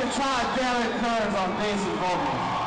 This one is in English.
To try Derek Kearns on basic vocals.